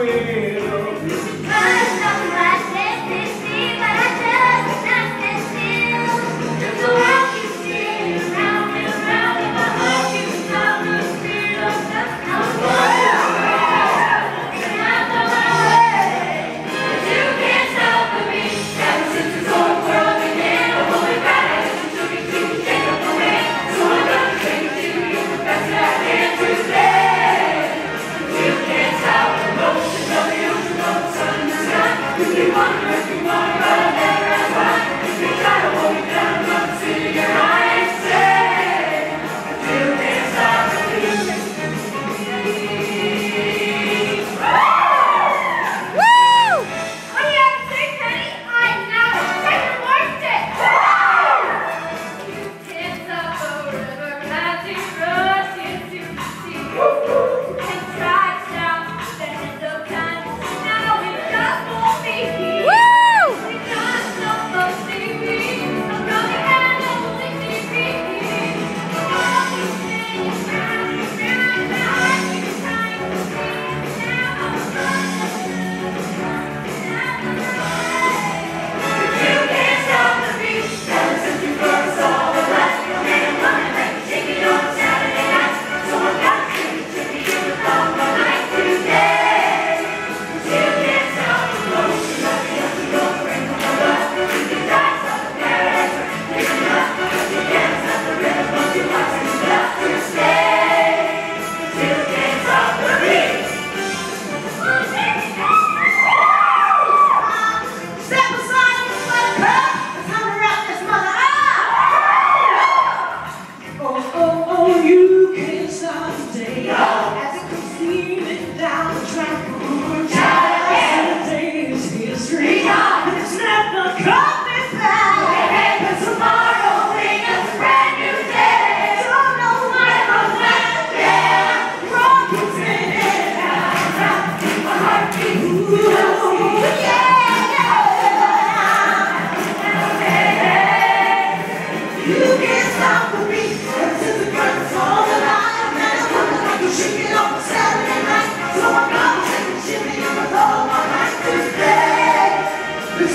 away.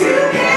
together.